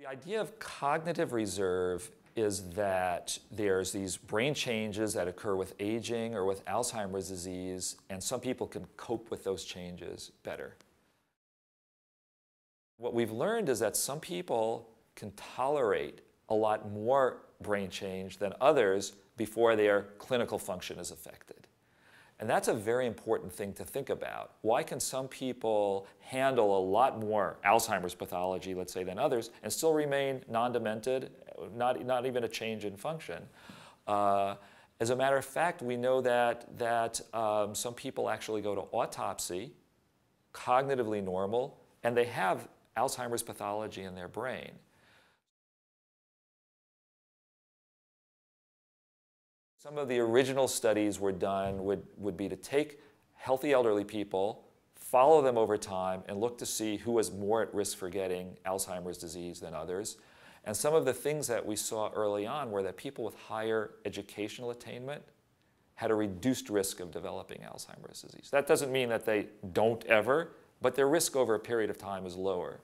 The idea of cognitive reserve is that there's these brain changes that occur with aging or with Alzheimer's disease, and some people can cope with those changes better. What we've learned is that some people can tolerate a lot more brain change than others before their clinical function is affected. And that's a very important thing to think about. Why can some people handle a lot more Alzheimer's pathology, let's say, than others, and still remain non-demented, not, not even a change in function? Uh, as a matter of fact, we know that, that um, some people actually go to autopsy, cognitively normal, and they have Alzheimer's pathology in their brain. Some of the original studies were done would, would be to take healthy elderly people, follow them over time, and look to see who was more at risk for getting Alzheimer's disease than others. And some of the things that we saw early on were that people with higher educational attainment had a reduced risk of developing Alzheimer's disease. That doesn't mean that they don't ever, but their risk over a period of time is lower.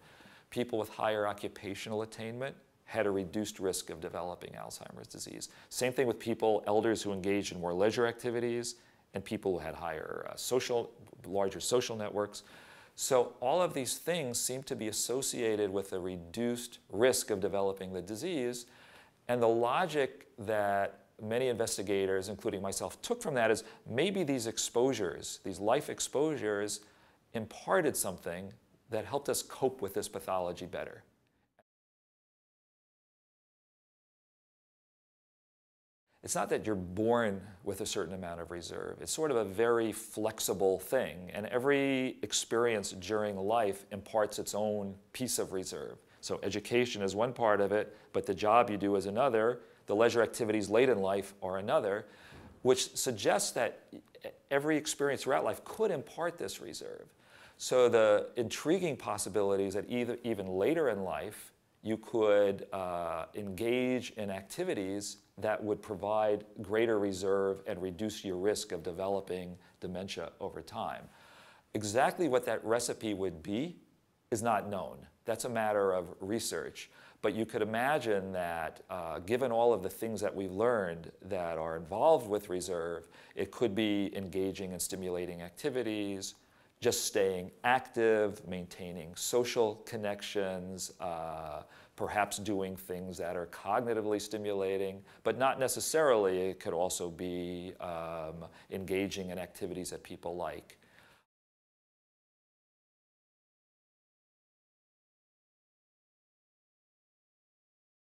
People with higher occupational attainment had a reduced risk of developing Alzheimer's disease. Same thing with people, elders who engaged in more leisure activities, and people who had higher uh, social, larger social networks. So all of these things seem to be associated with a reduced risk of developing the disease. And the logic that many investigators, including myself, took from that is maybe these exposures, these life exposures, imparted something that helped us cope with this pathology better. It's not that you're born with a certain amount of reserve. It's sort of a very flexible thing. And every experience during life imparts its own piece of reserve. So education is one part of it, but the job you do is another. The leisure activities late in life are another, which suggests that every experience throughout life could impart this reserve. So the intriguing possibility is that either, even later in life, you could uh, engage in activities that would provide greater reserve and reduce your risk of developing dementia over time. Exactly what that recipe would be is not known. That's a matter of research. But you could imagine that uh, given all of the things that we've learned that are involved with reserve, it could be engaging in stimulating activities, just staying active, maintaining social connections, uh, perhaps doing things that are cognitively stimulating, but not necessarily. It could also be um, engaging in activities that people like.